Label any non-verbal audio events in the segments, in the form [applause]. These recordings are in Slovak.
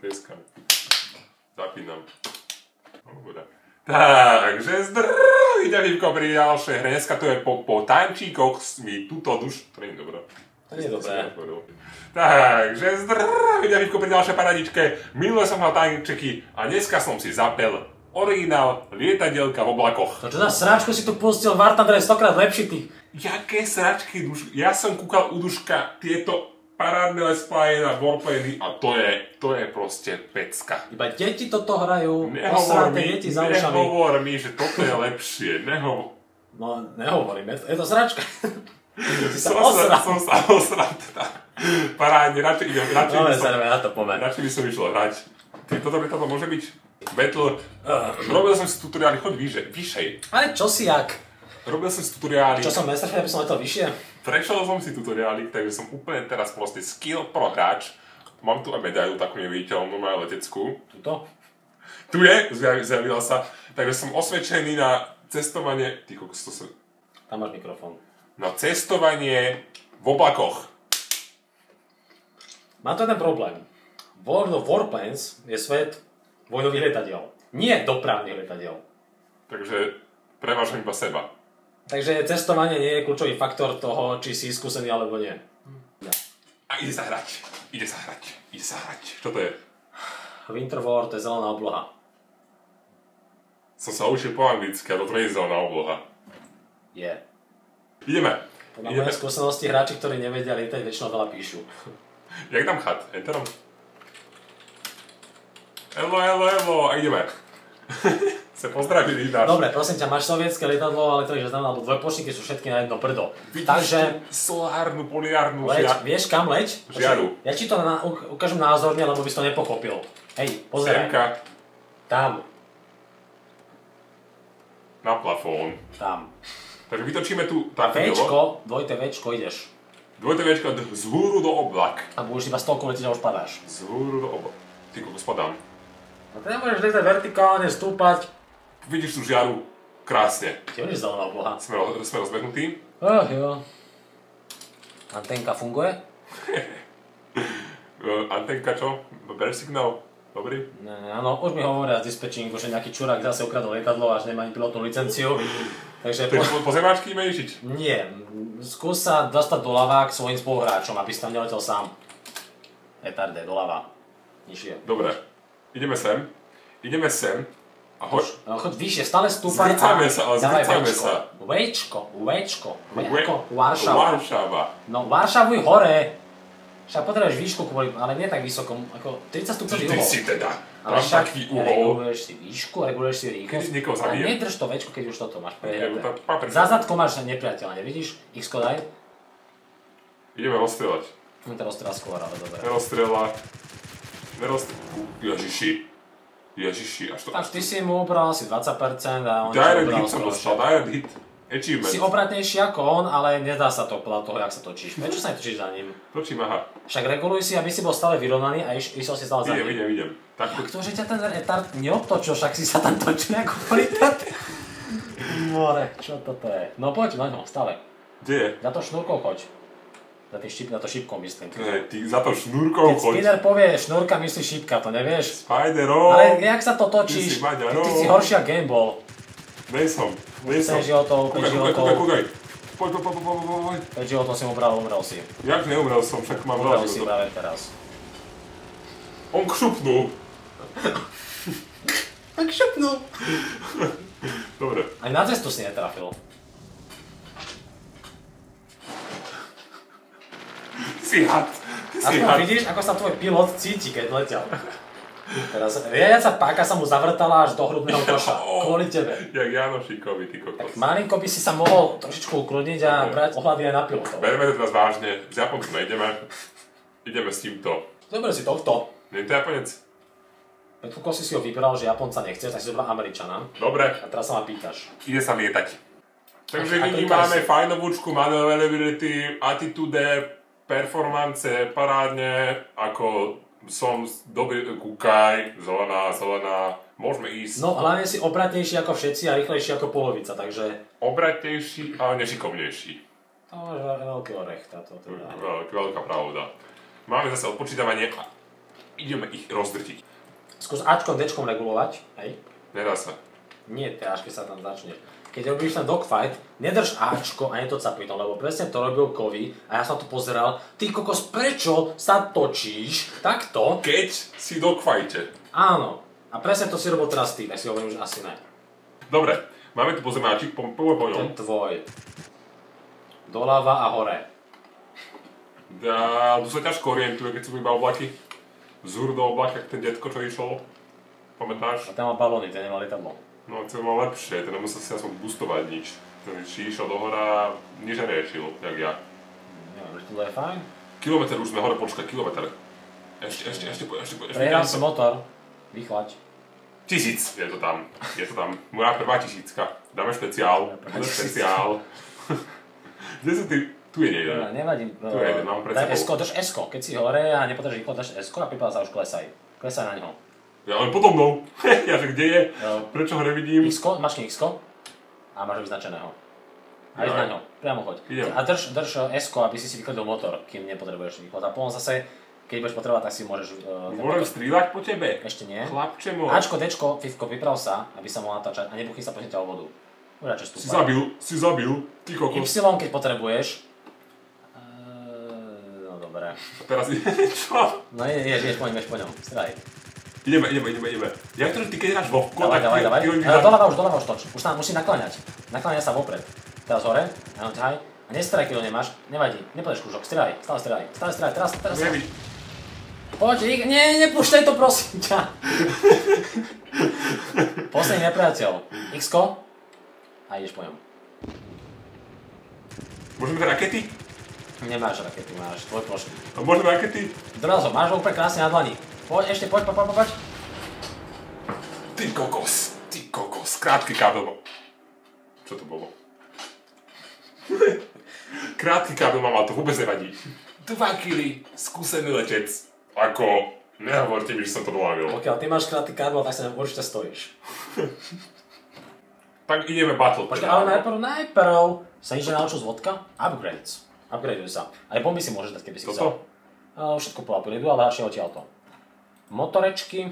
Tlieskam. Zapínam. Dobre. Takže zdravý ďalívko pri ďalšej hre. Dneska to je po, po tančíkoch mi túto duš... To nie je dobré. To nie je dobré. Takže pri ďalšej paradičke. Minule som mal tančeky a dneska som si zapel originál lietadielka v oblakoch. To čo za si tu pustil, Vartandre je stokrát lepší ty. Jaké sračky, duš... Ja som kúkal u Duška tieto parádne let's play na warplany a to je, to je proste pecka. Iba deti toto hrajú, Nehovor mi, deti za ušami. nehovor mi, že toto je lepšie. Nehovor. No, nehovorím, je to, je to sračka. [laughs] Som sa, som sa osral teda. Parádne, radšej idem, radšej Dobre, by som, na to pomer. radšej by som išiel hrať. Ty, toto by toto môže byť battle. Uh, robil som si tutoriály, choď vyššie, vyššej. Ale čo si jak? Robil som si tutoriály, Čo som mestrašný, aby som letel vyššie? Prešiel som si tutoriály, takže som úplne teraz proste skill pro hráč. Mám tu aj medailu takú neviditeľnú, moju leteckú. Tuto? Tu je, zjav- zjavila sa. Takže som osvedčený na cestovanie, ty kokos, to sa, Tam máš mikrofón. na cestovanie v oblakoch. Má to jeden problém. World of Warplanes je svet vojnových letadiel. Nie dopravných letadiel. Takže prevážam iba seba. Takže cestovanie nie je kľúčový faktor toho, či si skúsený alebo nie. A ide sa hrať. Ide sa hrať. Ide sa hrať. Čo to je? Winter War to je zelená obloha. Som sa učil po anglicky, a toto nie je zelená obloha. Je. Ideme. Podľa Ideme. mojej skúsenosti hráči, ktorí nevedia lietať, väčšinou veľa píšu. [laughs] Jak dám chat? Enterom. Elo, elo, elo. A ideme. [laughs] Se pozdravili náš. Dobre, prosím ťa, máš sovietské lietadlo, ale to je, že znamená, lebo dvojpočníky sú všetky na jedno brdo. Takže, Solárnu, poliárnu, leď, žia... vieš kam leď? Žiaru. Ja ti to na, uk- ukážem názorne, lebo by si to nepochopil. Hej, pozeraj. Semka Tam, na plafón. tam. Takže vytočíme tu tak Včko, dvojité Včko ideš. Dvojité Včko z húru do oblak. A budeš iba stolku letieť a už padáš. Z húru do oblak. Ty kokos padám. No to nemôžeš lietať vertikálne, stúpať. Vidíš tú žiaru? Krásne. Tiež je zelená obloha. Sme, sme rozbehnutí. Ach jo. Antenka funguje? [laughs] Antenka čo? Ber signál? Dobrý? Ne, áno, už mi hovoria z dispečingu, že nejaký čurák zase ukradol lietadlo, až nemá ani pilotnú licenciu. Takže je po... po, po zemáčky išiť. Nie, skús sa dostať doľava k svojim spoluhráčom, aby si tam neletel sám. Retarde, doľava. Nižšie. Dobre. Ideme sem. Ideme sem. A hoď. No, choď vyššie, stále stúpaj. Zgrcajme sa, ale sa. Včko, We- Včko, Varšava. Varšava. No, Varšavuj hore. Však potrebuješ výšku kvôli, ale nie tak vysoko, ako 30 stupňový Ty uhol. si teda. Ale však taký uhol. reguluješ si výšku, reguluješ si Keď rýchlosť. niekoho Ale zabijem. nedrž to večko, keď už toto máš. Za zadko máš nepriateľa, nevidíš? X daj. Ideme rozstrelať. Teraz teraz skôr, ale dobre. Nerostrela. Nerostrela. Ježiši. Ježiši, až to... Tak ty si mu ubral asi 20% a on Direct hit som dostal, direct hit. Achievement. Si obratnejší ako on, ale nedá sa to podľa toho, jak sa točíš. Prečo sa netočíš za ním? Točím, aha. Však reguluj si, aby si bol stále vyrovnaný a iš, išiel si stále za Idem, ním. idem, idem. Tak, Jak to, že ťa ten retard neobtočil, však si sa tam točil ako retard. More, čo toto je? No poď na ňo, stále. kde je? Za to šnúrkou choď. Za, tým šip, za to šipkou myslím. Hej, ty za to šnúrkou Keď choď. spinner povie šnúrka, myslí šipka, to nevieš? Spiderov. Ale jak sa to Ty si točíš? Maďarov. Ty si horšia gameball. Nej som, nej som. 5 životov, 5 Kúkaj, kúkaj, životov. kúkaj, kúkaj. Poď, poď, poď, poď, poď, poď. 5 životov si mu bral, umrel si. Jak neumrel som, však mám Umrel veľa si životov. práve teraz. On kšupnul. Tak šupnul. Dobre. Aj na cestu si netrafil. Ty si had. Ty si Aspoň had. vidíš, ako sa tvoj pilot cíti, keď letel. Teraz riadiaca páka sa mu zavrtala až do hrudného koša. [laughs] Kvôli tebe. Jak Janošíkovi, ty Tak kokos. malinko by si sa mohol trošičku ukludniť a Dobre. brať ohľady aj na pilotov. Bereme to teraz vážne. Z Japoncu nejdeme. Ideme s týmto. Dobre si tohto. Nie to Japonec? Koľko si si ho vybral, že Japonca nechceš, tak si zobral Američana. Dobre, A teraz sa ma pýtaš. ide sa lietať. Takže klikaj máme fajnovúčku, maneuverability, attitude, performance, parádne, ako som doby, kúkaj, zelená, zelená, môžeme ísť. No hlavne si obratnejší ako všetci a rýchlejší ako polovica, takže Obratnejší, ale nešikovnejší. to je veľký orech táto teda. Veľká, veľká pravda. Máme zase odpočítavanie a ideme ich rozdrtiť. Skús Ačkom, Dčkom regulovať, hej. Nedá sa. Nie, až keď sa tam začne. Keď robíš ten dogfight, nedrž Ačko a neto capitom, lebo presne to robil Kovy a ja som to pozeral. Ty kokos, prečo sa točíš takto? Keď si dogfajte. Áno. A presne to si robil teraz ty, tak si hovorím, že asi ne. Dobre, máme tu pozemáčik, po, po, po ňom. Ten tvoj. Doľava a hore. A tu sa ťažko orientuje, keď sú iba oblaky. Vzhúr do oblaka, ten detko, čo išiel. Pamätáš? A ten má balóny, ten nemá lietadlo. No, to mal lepšie, ten nemusel si aspoň boostovať nič. Ten si išiel do hora, nič neriešil, jak ja. Neviem, že to je fajn. Kilometr už sme hore, počkaj, kilometr. Ešte, ešte, ešte, ešte, ešte. Prehral si motor. Vychlač. Tisíc, je to tam, je to tam. Moja prvá tisícka. Dáme špeciál, dáme špeciál. [laughs] Kde sú ty? Tu je jeden. Dobre, nevadí. Tu je jeden, mám pred Daj sebou. Esko, drž Esko. Keď si hore a nepotrebuješ rýchlo, drž Esko a pripáda sa už klesaj. Klesaj na neho. Ja len potom mnou. [laughs] ja, že kde je? Jo. Prečo ho nevidím? Xko, máš Xko a máš vyznačeného. A ísť na ňo, priamo choď. Idem. A drž, drž Esko, aby si si vychodil motor, kým nepotrebuješ rýchlo. A potom zase, keď budeš potrebovať, tak si môžeš... Uh, ten Môžem strieľať po tebe? Ešte nie. Chlapče môj. Ačko, Dčko, Fivko, vyprav sa, aby sa mohol natáčať a nebuchy sa o vodu. Radšej Si zabil, si zabil. Ty kokos. Y, keď potrebuješ. Eee, No dobre. A teraz [laughs] čo? No je, je, je, poďme, po ňom. Straj. Ideme, ideme, ideme, ideme. Ja to, že ty keď hráš vovko, Dávaj, tak dávaj, dávaj. Ale doľava už, doľava už toč. Už tam musí nakláňať. Nakláňa sa vopred. Teraz hore. Áno, ťahaj. A nestraj, keď ho nemáš. Nevadí. Nepodeš kružok. Straj. Stále straj. Stále straj. Teraz, teraz. Nevi- Poď, ik- nie, nepúšťaj to prosím ťa. [laughs] Posledný nepriateľ. X-ko. A ideš po ňom. Môžeme rakety? Nemáš rakety, máš tvoj plošný. Môžeme rakety? Drazo, máš ho úplne krásne na dlani. Poď, ešte, poď, poď, poď, poď. Ty kokos. Ty kokos. Krátky kábel. bol. Čo to bolo? Krátky kábel mám, ale to vôbec nevadí. 2 kg, skúsený letec. Ako, nehovorte mi, že som to dolavil. Pokiaľ ty máš krátky kábel, tak sa určite stojíš. Tak ideme battle. Počkaj, ale najprv, najprv sa nič nenaučil z vodka? Upgrades. Upgradeuj sa. Aj bomby si môžeš dať, keby si chcel. Toto? Uh, všetko po upgradeu, ale radšej odtiaľto. Motorečky,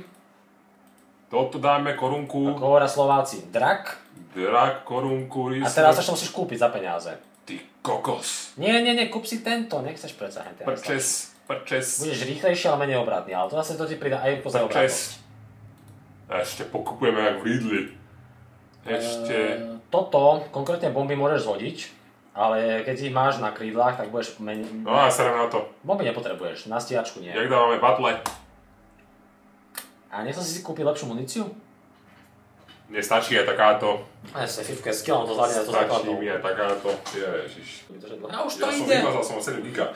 Toto dáme korunku. ako hovoria Slováci, drak. Drak, korunku, rys. A teraz sa musíš kúpiť za peniaze. Ty kokos. Nie, nie, nie, kúp si tento, nechceš predsa hen ten. Prčes, prčes, Budeš rýchlejší, ale menej obratný, ale to zase to ti pridá aj pozaj obratnosť. prčes. Ešte pokupujeme jak v Lidli. Ešte... E, toto, konkrétne bomby môžeš zhodiť, ale keď ich máš na krídlach, tak budeš menej... No a serem na to. Bomby nepotrebuješ, na stíhačku nie. Jak dávame battle? A nechcel si si kúpiť lepšiu muníciu? Nestačí aj takáto. A sa fifke s kilom to zvládne na to Stačí základnú. mi aj takáto. Ježiš. A už to Ja som ide! vymazal som o 7 giga.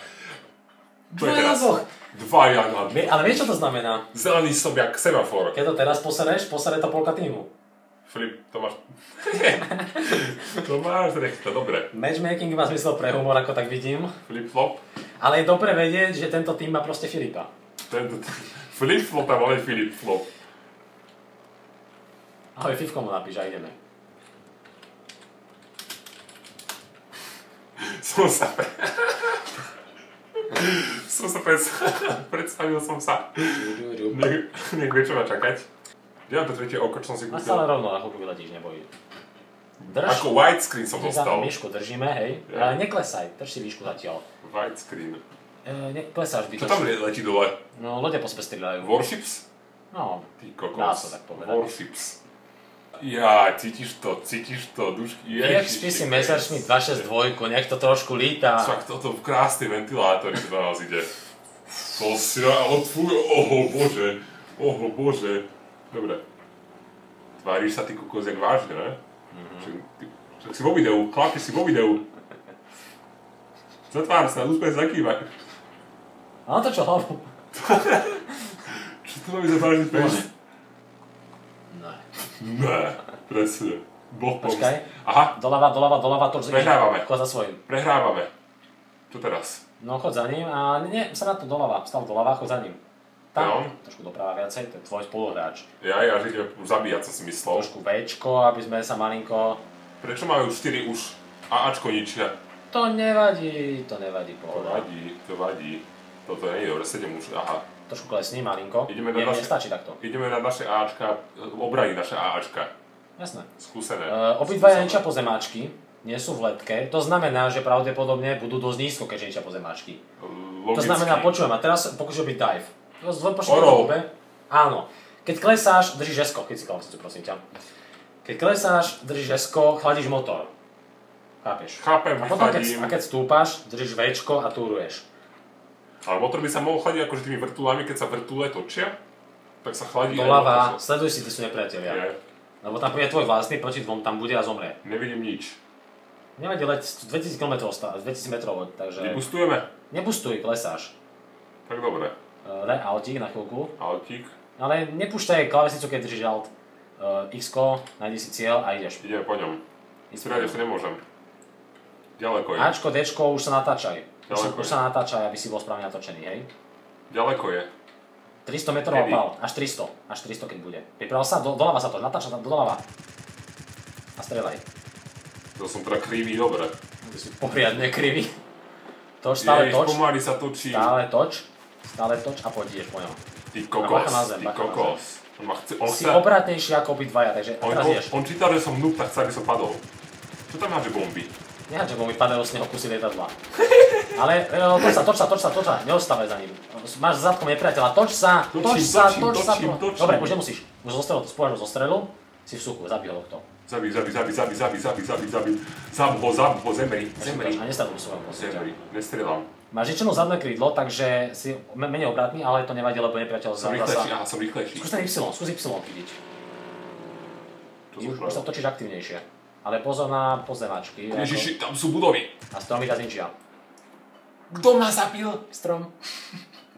Čo Dva je na teraz? dvoch. Dva ja na Vie- Ale vieš, čo to znamená? Zelený som jak semafor. Keď to teraz posereš, posere to polka týmu. Filip, to máš... [laughs] to máš rechta, dobre. Matchmaking má zmysel pre humor, ako tak vidím. Flip flop. Ale je dobre vedieť, že tento tým má proste Filipa. Tento... Flip flop tam ale Filip flop. Ahoj, Fivko mu napíš a ideme. Som sa... som sa predstavil, predstavil som sa. Nech, nech vie, čo má čakať. Mám to tretie oko, čo som si A stále kúpil? rovno na chvíľku vyletíš, neboj. Drž. Ako widescreen som dostal. myšku držíme, hej. Ja. Ale neklesaj, drž si výšku zatiaľ. Widescreen. E, neklesáš Čo tam zbytočne. letí dole? No, lode po sebe strieľajú. Warships? No, Ty kokos. Dá sa tak povedať. Warships. Ja, cítiš to, cítiš to, dušky. XP si Messerschmitt 262, nech to trošku líta. Však toto krásny ventilátor, do nás ide. To si ja otvuj, oho bože, oho bože. Dobre. Tváriš sa ty kokos jak vážne, ne? Však, ty, však si vo videu, chlapi si vo videu. Zatvár sa, úspech zakývaj. A to čo hlavu? [laughs] Čo to má byť za vážny face? Ne. Ne, presne. Boh. Počkaj. Aha, Doľava, doľava, doľava, to Prehrávame. Chod za svojím. prehrávame. Čo teraz? No chod za ním a nie, sa na to doľava, stav doľava, chod za ním. No. Tam, trošku doprava viacej, to je tvoj spoluhráč. Ja, ja, že ideme zabíjať, som si myslel. Trošku Včko, aby sme sa malinko... Prečo majú 4 už a Ačko ničia? To nevadí, to nevadí, To pohoda. vadí, to vadí. Toto nie je dobre, 7 už, aha. trošku klesni, malinko. Ideme na naše- nestačí takto. Ideme na naše Ačka, obraniť naše Ačka. Jasné. Skúsené. Uh, obidvaja ničia pozemáčky, nie sú v letke, to znamená, že pravdepodobne budú dosť nízko, keďže ničia pozemáčky. To Logicky. znamená, počujem, a teraz pokúšam byť dive. Orol. to Áno. Keď klesáš, držíš esko, keď si klasicu, prosím ťa. Keď klesáš, držíš esko, chladíš motor. Chápeš? Chápem, A potom, keď, a keď stúpaš, držíš Včko a túruješ. Ale motor by sa mohol chladiť akože tými vrtulami, keď sa vrtule točia, tak sa chladí Doľava, motor. sleduj si, ty sú nepriatelia. Je. Lebo tam je tvoj vlastný, proti dvom tam bude a zomrie. Nevidím nič. Nevadí, leď 2000 km, 2000 metrov, takže Nebustujeme? nebustuj, klesáš. Tak dobre. Uh, daj altík na chvíľku. Altík. Ale nepúšťaj klávesnicu, keď držíš alt. Uh, x nájdi si cieľ a ideš. Ideme po ňom. Ísť sa nemôžem. Ďaleko je. Ačko, Dčko, už sa natáčaj. Ďaleko už je. sa natáčaj, aby si bol správne natočený, hej? Ďaleko je. 300 metrov Kedy? pal, až 300, až 300 keď bude. Priprav sa, do, doľava sa to, natáča sa doľava. A strelaj. To som teda krivý, dobre. Ty si poriadne krivý. Toč, stále Ježiš, toč, pomaly sa točí. stále toč, stále toč a poď ideš po ňom. Ty kokos, na zem, ty kokos. On ma chce, on Si chce, obratnejší ako obidvaja, takže on, teraz on, on čítal, že som noob, tak chce, aby som padol. Čo tam máš bomby? Nehať, že mi padajú z neho kusy lietadla. [laughs] Ale e, toč sa, toč sa, toč sa, toč sa, neostávaj za ním. Máš za zadkom nepriateľa, toč sa, Točím, toč sa, točím, toč sa. točím, točím. Dobre, už nemusíš. Už zo strelu, spôjš zo strelu, si v suchu, zabij ho to. Zabij, zabij, zabij, zabij, zabij, zabij, zabij, zabij. Zab ho, zab ho, zemri, zemri. A nestavím svojom posledňa. Zemri, nestrelám. Máš ničenú zadné krídlo, takže si me- menej obratný, ale to nevadí, lebo nepriateľ Som rýchlejší, aha, som rýchlejší. Skús ten Y, skús Y chytiť. Už, už sa točíš aktivnejšie. Ale pozor na pozemačky. ako- Ježiši, tam sú budovy. A stromy ťa zničia. Kto ma zabil? Strom.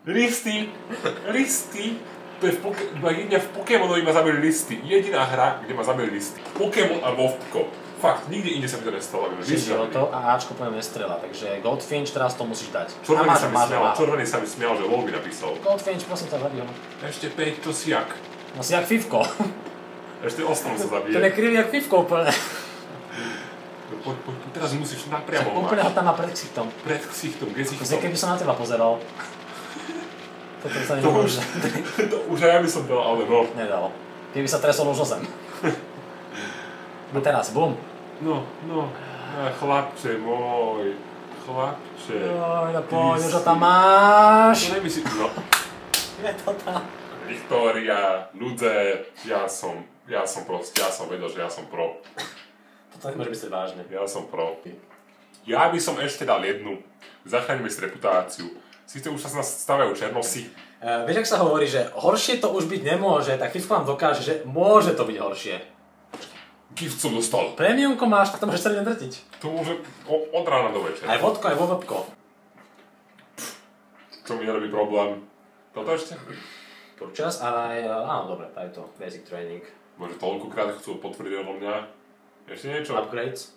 Listy, listy. To je v, poke- jedine v Pokémonovi ma zabili listy. Jediná hra, kde ma zabili listy. Pokémon a Vovko. Fakt, nikde inde sa mi to nestalo. Čiže to a Ačko poviem nestrela, takže Goldfinch teraz to musíš dať. Červený sa mi smial, červený sa mi smial, že lol by napísal. Goldfinch, prosím ťa, zabij ho. Ešte 5, čo si jak? No si jak Fivko. Ešte 8 sa zabije. Ten je krivý jak Fivko úplne. Poď, poď, teraz musíš napriamo Úplne ho tam má pred ksichtom. Pred ksichtom, kde si Proste keby som na teba pozeral. [laughs] Toto sa To už, [laughs] to už aj ja by som dal, ale no. Nedal. Keby sa tresol už o zem. [laughs] No teraz, bum. No, no, no, chlapče môj, chlapče. Joj, no poď, už ho tam máš. To nemyslím, no. Je to tam. Viktória, ľudze, ja som, ja som proste, ja som vedel, že ja som pro. Toto nemôže myslieť vážne. Ja som pro. Ja by som ešte dal jednu. Zachránime si reputáciu. Síce už sa nás stavajú černosy. Uh, vieš, ak sa hovorí, že horšie to už byť nemôže, tak Fivko vám dokáže, že môže to byť horšie. Gift som dostal. Premiumko máš, tak to môžeš celý deň drtiť. To môže o- od rána do večera. Aj vodko, aj vo vlpko. Čo mi nerobí problém. Toto ešte? Počas, ale aj, eh, áno, dobre, je to basic training. Môže toľkokrát chcú potvrdiť odo mňa. Ešte niečo? Upgrades.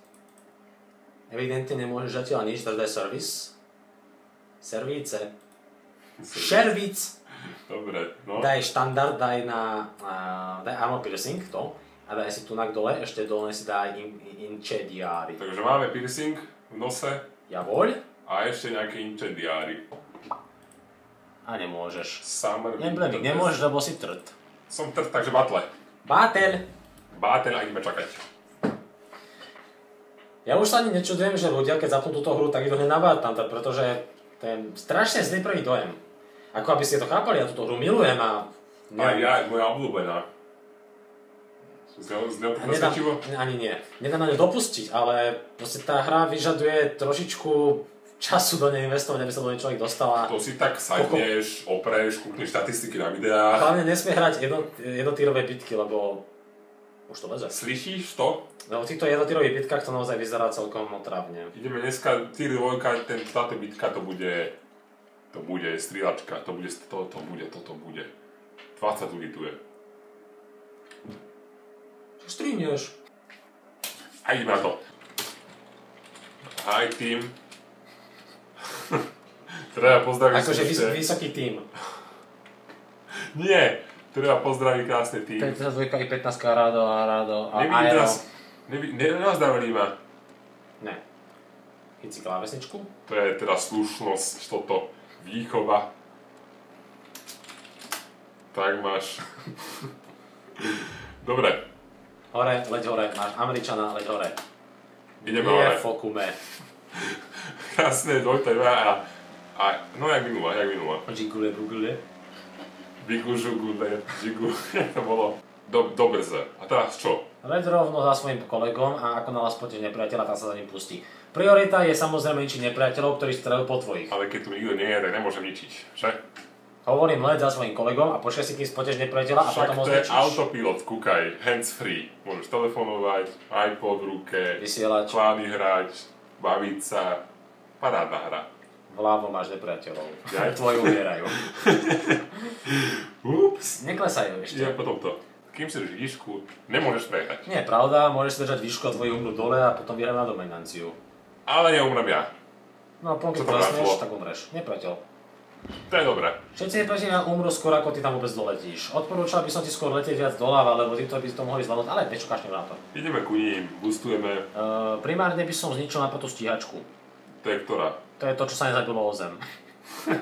Evidentne nemôžeš zatiaľ nič, tak daj servis. Servíce. Šervíc. Dobre, no. Daj štandard, daj na, na daj armor piercing, to. A daj si tu na dole, ešte dole si daj in, in, incendiári. Takže máme piercing v nose Javoľ? a ešte nejaké incendiári. A nemôžeš. Summer Emblemik, Winter nemôžeš, lebo si trt. Som trt, takže batle. Bátel! Báten a ideme čakať. Ja už sa ani nečudujem, že ľudia, keď zapnú túto hru, tak idú hneď na Bartanta, pretože ten strašne zlý prvý dojem. Ako aby ste to chápali, ja túto hru milujem a... A ja, moja obľúbená. Z ňou, z ňou A nedám, presvedčivo? ani nie. Nedám na ňu dopustiť, ale proste tá hra vyžaduje trošičku času do nej investovať, aby sa do nej človek dostal a To si tak sadneš, opreš, kúkneš štatistiky na videách. hlavne nesmie hrať jedno, jednotýrové bitky, lebo už to leze. Slyšíš to? Lebo v týchto jednotýrových bitkách to naozaj vyzerá celkom otravne. Ideme dneska, tier 2, ten, táto bitka to bude, to bude strilačka, to bude, to, to bude, toto bude. 20 ľudí tu je. Čo stríňuješ? A ideme na to. Hi team. [laughs] treba pozdraviť Akože vys- vysoký tým. Nie, treba pozdraviť krásny tým. 52 i 15 Rado a Rado a Nevidím Aero. teraz, nevi, ne, ma. Ne. Chyť si klávesničku. To je teda slušnosť, toto výchova. Tak máš. [laughs] Dobre, Hore, leď hore, máš Američana, leď hore. ideme hore. fokume. [laughs] Krásne, dva a, a no jak minula, jak minula. Žigule, bugule. Bigu, žugu, ne, žigu, [laughs] jak to bolo? Do, do brze. A teraz čo? Leď rovno za svojím kolegom a ako náhle spotíš nepriateľa, tak sa za ním pustí. Priorita je samozrejme ničiť nepriateľov, ktorí strelajú po tvojich. Ale keď tu nikto nie je, tak nemôžem ničiť, že? Hovorím leď za svojím kolegom a počkaj si, kým spotíš nepriateľa a Však potom ho to je zničíš. autopilot, kúkaj, hands free. Môžeš telefonovať, iPod v ruke, Vysielač, klány hrať, baviť sa. Parádna hra. Vľavo máš nepriateľov. Ja? Tvoji umierajú. [laughs] Ups. Neklesajú ešte. Idem potom to. Kým si držíš výšku, nemôžeš prehrať. Nie pravda, môžeš držať výšku a tvoji umrú dole a potom vyhrajú na dominanciu. Ale neumrem ja. No a potom keď klesneš, tak umreš. Nepriateľ. To je dobré. Všetci nepriatelia umrú skôr, ako ty tam vôbec doletíš. Odporúčal by som ti skôr letieť viac doľava, lebo ty to by to mohli zvládnuť, ale čo, kašnem na to. Ideme ku ním, boostujeme. Uh, primárne by som zničil na tú stíhačku. To je ktorá? To je to, čo sa nezabilo o zem. [laughs]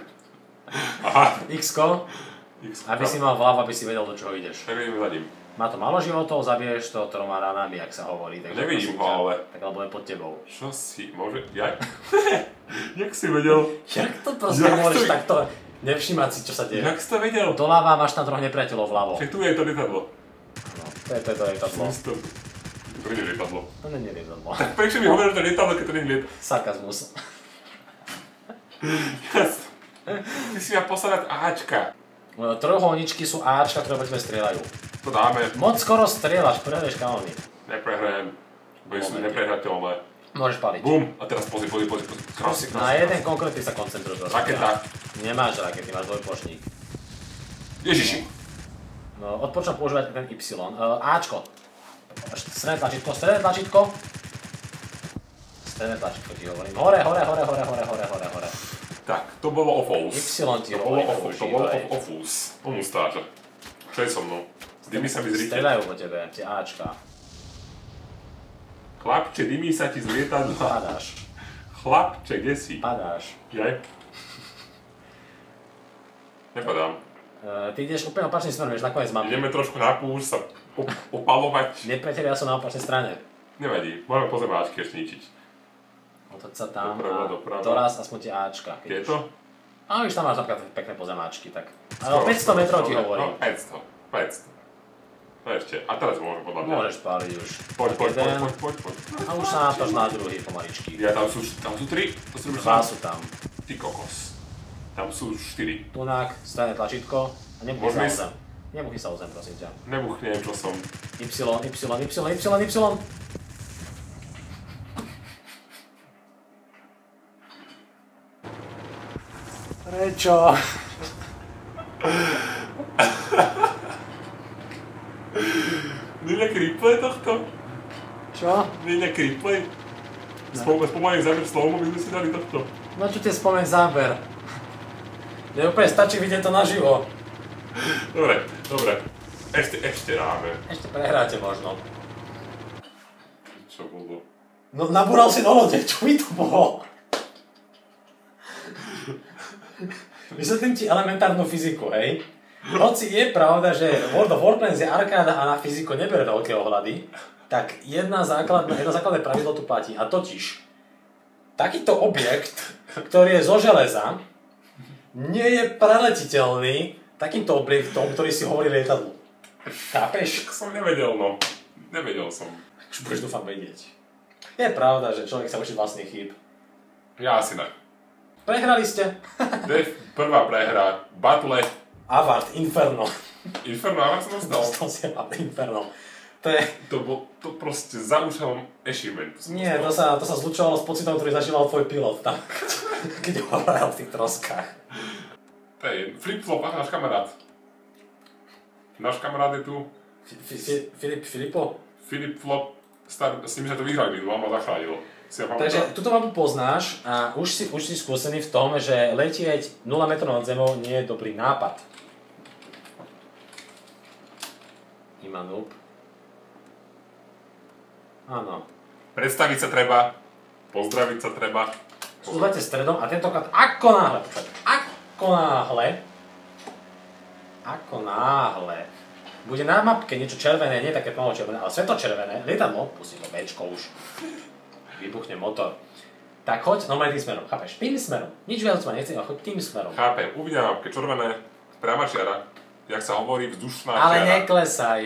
Aha. X-ko, X. aby si mal hlavu, aby si vedel, do čoho ideš. Tak ním. Má to málo životov, zabiješ to troma ranami, jak sa hovorí. Takže Nevidím ho, ale- Tak alebo je pod tebou. Čo si, môže, jak? [laughs] jak si vedel? Jak to proste Jak môžeš to- takto nevšímať si, čo sa deje? Jak si to vedel? Doľava máš tam troch nepriateľov vľavo. Však tu je to lietadlo. No, to je to, je to lietadlo. To, nie lietadlo. To je lietadlo. [laughs] Prečo mi hovoríš, že to je lietadlo, keď to nie je lietadlo? Sarkazmus. [laughs] Ty si ma posledať Ačka. No, Trojuholničky sú Ačka, ktoré tebe strieľajú. To dáme. Moc skoro strieľaš, prehreš kanóny. Neprehrajem. Bude sú Momente. neprehrateľné. Môžeš paliť. Bum. A teraz pozri, pozri, pozri. pozri. Krásne, Na krásne. jeden konkrétny sa koncentruj. Raketa. Nemáš rakety, máš dvojplošník. Ježiši. No, odporúčam používať ten Y. Uh, Ačko. Stredné tlačítko, stredné tlačítko. Stredné tlačítko ti hovorím. Hore, hore, hore, hore, hore, hore, hore, hore. Tak, to bolo Ofous. Y ti To bolo. Ofous. To bolo Ofous. On ustáže. Čo je so mnou? Dymí sa mi z rite. Strieľajú po tebe, tie Ačka. Chlapče, dymí sa ti z lietadla. Padáš, Chlapče, kde si? padáš. Jaj. Nepadám. Uh, ty ideš úplne opačným smerom, vieš, nakoniec mapy. Ideme trošku na púšť sa opalovať. Nepriatelia sú na opačnej strane. Nevadí, môžeme pozemáčky ešte ničiť. Otoď sa tam Doprava, a doprava. doraz aspoň tie Ačka. keď Je to? A už tam máš napríklad pekné pozemáčky, tak. Ale 500 metrov ti hovorím. No, 500. 500. No ešte. A teraz môžem podľa mňa. Môžeš páliť už. Poď, poď, poď, poď, poď, poď. A už sa napáš na druhý pomaličky. Ja tam sú, tam sú tri. To sú Dva sú tam. Ty kokos. Tam sú štyri. Tunák, stredné tlačítko a sa Môžeme ísť? Nebuchy sa o zem, prosím ťa. Nebuchnem, čo som. Y, Y, Y, Y, Y. Prečo? Nie nejaký replay tohto? Čo? Nie nejaký replay? Spom- Spomalý záber slovom, by sme si dali tohto. No čo ti spomeň záber? Mne úplne stačí vidieť to naživo. Dobre, dobre. Ešte, ešte dáme. Ešte prehráte možno. Čo bolo? No nabúral si do lode, čo mi to bolo? Vysvetlím ti elementárnu fyziku, hej? Hoci je pravda, že World of Warplanes je arkáda a na fyziku nebere veľké ohľady, tak jedna základná, jedno základné pravidlo tu platí. A totiž, takýto objekt, ktorý je zo železa, nie je preletiteľný takýmto objektom, ktorý si hovorí lietadlo. Chápeš? Som nevedel, no. Nevedel som. Už budeš dúfam vedieť. Je pravda, že človek sa učí vlastných chýb. Ja asi ne. Prehrali ste. Def, prvá prehra. Battle. Avart, Inferno. Inferno, ale som dostal. Dostal si Avart, Inferno. To je... To bol, to proste za účelom achievement. Nie, to sa, to sa zlučovalo s pocitom, ktorý zažíval tvoj pilot tam, [laughs] keď hovoril v tých troskách. To je flip-flop, náš kamarát. Náš kamarát je tu. Fi- fi- fi- Filip, Filipo? Filip Flop, star, s ním sa to vyhrali minulú, ma zachránil. Takže túto mapu poznáš a už si, už si skúsený v tom, že letieť 0 metrov nad zemou nie je dobrý nápad. Ima noob. Áno. Predstaviť sa treba, pozdraviť sa treba. Skúsajte stredom a tentokrát ako náhle, počkaj, ako náhle ako náhle bude na mapke niečo červené, nie také plno červené, ale svetlo-červené, lietadlo, pustí to Bčko už, vybuchne motor. Tak choď normálne tým smerom, chápeš? Tým smerom. Nič viac ma nechcem, ale choď tým smerom. Chápem, uvidím na mapke červené, priama čiara, jak sa hovorí, vzdušná Ale čiara. neklesaj.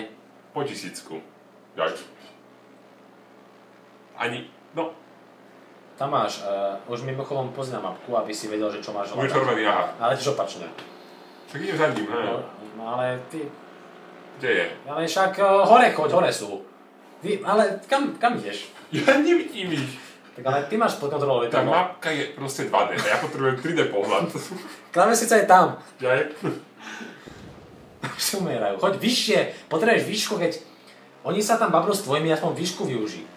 Po tisícku. Jaj. Ani, no, Tam máš, uh, už mimochodom na mapku, aby si vedel, že čo máš už je červený, aha. Ale tiež opačne. Tak idem za ním, No, hej. no, ale ty, Kde je? ale však uh, hore choď, hore sú. Ty, ale kam, kam ideš? Ja nevidím ich. Tak ale ty máš pod kontrolou Tá lietadlo. mapka je proste 2D a ja potrebujem 3D pohľad. [laughs] Klávesica je tam. Jaj. Už si umierajú. Choď vyššie, potrebuješ výšku, keď oni sa tam babrú s tvojimi, aspoň výšku využij.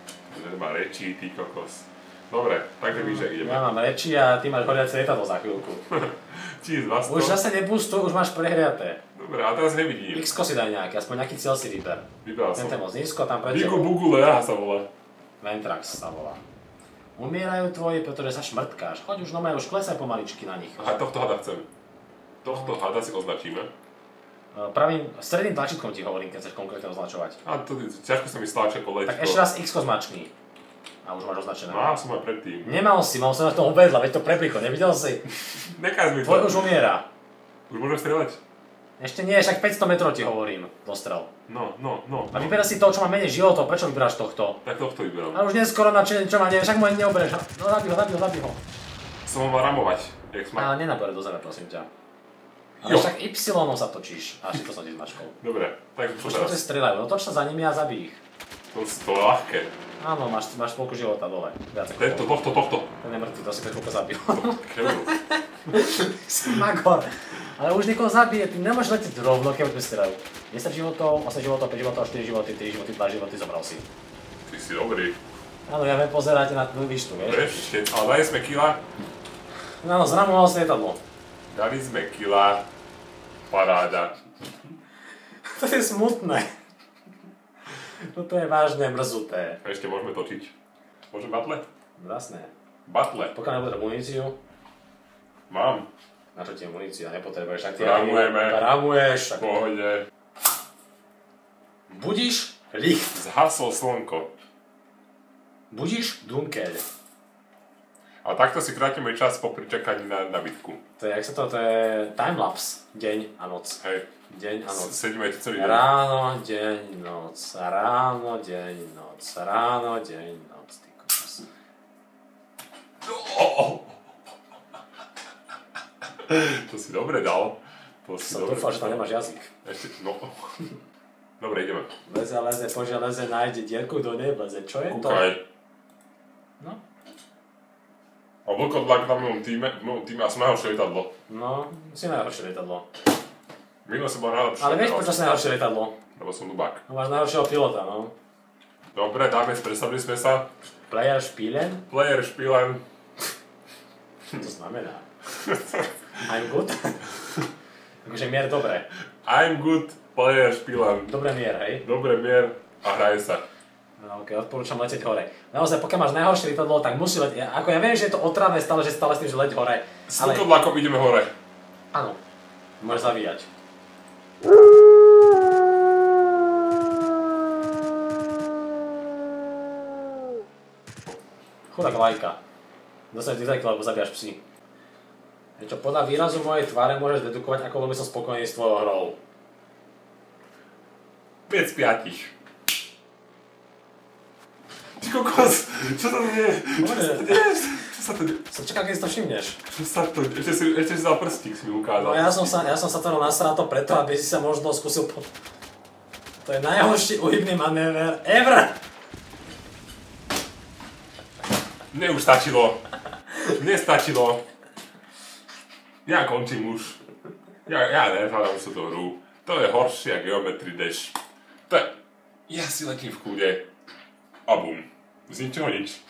Nemá rečí, ty kokos. Dobre, takže vyže ideme. Ja mám reči a ty máš horiace lietadlo za chvíľku. [laughs] Cheese, vás to. Už zase nepustu, už máš prehriaté. Dobre, a teraz nevidím. x si daj nejaký, aspoň nejaký cieľ si vyber. Vybral som. Ten moc nízko, tam pre Bigu. Bugu Lea sa volá. Ventrax sa volá. Umierajú tvoji, pretože sa šmrtkáš. Choď už normálne, už klesaj pomaličky na nich. Aha, tohto hada chcem. Tohto hada si označíme. E, Pravým, stredným tlačítkom ti hovorím, keď chceš konkrétne označovať. A to ťažko sa mi po Tak lečko. ešte raz x zmačkni. A už máš označené. Má som aj predtým. Nemal si, mal som na tom obedla, veď to preplicho, nevidel si? Nekaz mi to. Tvoj už umiera. Už môžem strieľať? Ešte nie, však 500 metrov ti hovorím, dostrel. No, no, no. A vyberá si to, čo má menej životov, prečo vyberáš tohto? Tak tohto vyberám. A už neskoro na čo, čo má, neviem, však mu ani neobereš. No zabij ho, zabij ho, zabij ho. Som ho mal ramovať. Jak sme... A nenabere do zeme, prosím ťa. Ale však Y sa točíš. Až to som ti zmačkol. Dobre, tak čo Už to teraz? strieľajú, no toč sa za nimi a zabij ich. To, to je ľahké. Áno, máš, máš polku života dole. Viac ako Tento, tohto, tohto. Ten je mŕtvy, to si chvíľkou zabil. Si magor. Ale už niekoho zabije, ty nemôžeš letieť rovno, keď už strieľajú. 10 životov, 8 životov, 5 životov, 4 životy, 3 životy, 2 životy, zobral si. Ty si dobrý. Áno, ja viem pozerať na tú výštu, vieš. Keď- ale dali sme kila. Áno, zramoval si lietadlo. Dali sme kila. Paráda. [laughs] To je smutné. Toto je vážne mrzuté. A ešte môžeme točiť. Môžem batle? Jasné. Batle. Pokiaľ nepotrebuješ muníciu, Mám. na čo ti je munícia, nepotrebuješ, tak ty Ramujeme. ramuješ. Pohode. Budíš licht, Zhaslo slnko. budíš dunkeľ. A takto si krátime čas po pričakaní na, na bitku. To je, jak sa to, to je timelapse, deň a noc. Hej. Deň a noc. Sedíme tu celý deň. Ráno, deň, noc, ráno, deň, noc, ráno, deň, noc, ty kokos. [laughs] To si dobre dal. To si Som dobre dúfal, že tam nemáš jazyk. Ešte, no. [laughs] Dobre, ideme. Leze, leze, po železe, nájde dierku do nevleze. Čo je to? Kúkaj. No, A vlkodlak v mojom týme, v mojom týme a som najhoršie lietadlo. no, si najhoršie lietadlo. Minule som bol najlepšie. Ale vieš, prečo si najhoršie lietadlo? Lebo som dubák. No máš najhoršieho pilota, no. Dobre, dáme, predstavili sme sa. Player Spielen? Player špílen. Čo to znamená? I'm good? [laughs] akože mier dobre. I'm good, player špílen. Dobre mier, hej? Dobre mier a hraje sa. No, ok, odporúčam letieť hore. Naozaj, pokiaľ máš najhoršie lietadlo, tak musí letieť. Ako ja viem, že je to otravné stále, že stále s tým, že leť hore. S Ale ideme hore. áno, môžeš zavíjať. Chudák lajka. Dostane dizajky, lebo zabíjaš. Je čo, podľa výrazu mojej tváre môžeš dedukovať, ako veľmi som spokojný s tvojou hrou. 5 z 5. Ty kokos, čo to je? Čo to deje? Sa to čakal, keď to všimneš. Čo sa to? Ešte si, ešte si dal prstík, si mi ukázal. No ja som sa, ja som sa to nasral to preto, aby si sa možno skúsil po... To je najhorší uhybný manéver ever! Mne už stačilo. Mne stačilo. Ja končím už. Ja, ja nezvládam už túto hru. To je horšie ako Geometry Dash. To je... Ja si letím v kúde. A bum. Z ničoho nič.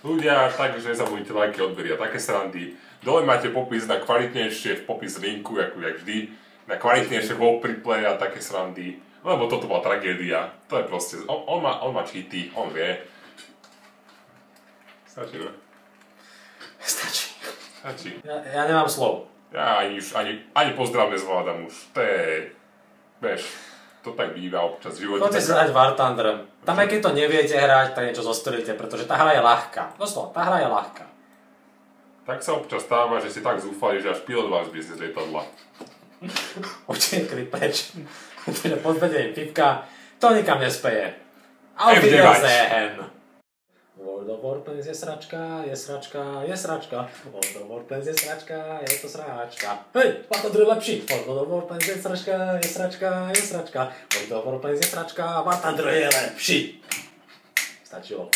Ľudia, takže nezabudnite lajky, odbery a také srandy. Dole máte popis na kvalitnejšie, v popis linku, ako jak vždy. Na kvalitnejšie wallplay a také srandy. Lebo toto bola tragédia. To je proste... On, on, má, on má cheaty, on vie. Stačí, ne? Stačí. Stačí. Ja, ja nemám slov. Ja ani, už, ani, ani pozdrav nezvládam už. To je... vieš, to tak býva občas v živote. Poďte si hrať War Thunder. Tam aj keď to neviete hrať, tak niečo zostrelíte, pretože tá hra je ľahká. Doslova, tá hra je ľahká. Tak sa občas stáva, že si tak zúfali, že až pilot vás zbie z lietadla. Utekli [laughs] preč. Pretože [laughs] pozvedenie pipka, to nikam nespeje. Auf F9. Wiedersehen. World of Warplanes je sračka, je sračka, je sračka. World of Warplanes je sračka, je to sračka. Hej, Watandr je lepší. World of Warplanes je sračka, je sračka, je sračka. World of Warplanes je sračka, Watandr je lepší. Stačilo.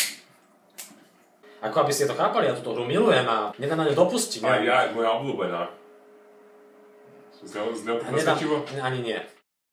Ako aby ste to chápali, ja túto hru milujem a nedá na ňu dopustím. Aj ja, moja obľúbená. Z ňou, z ňou A nedám, presvedčivo? ani nie.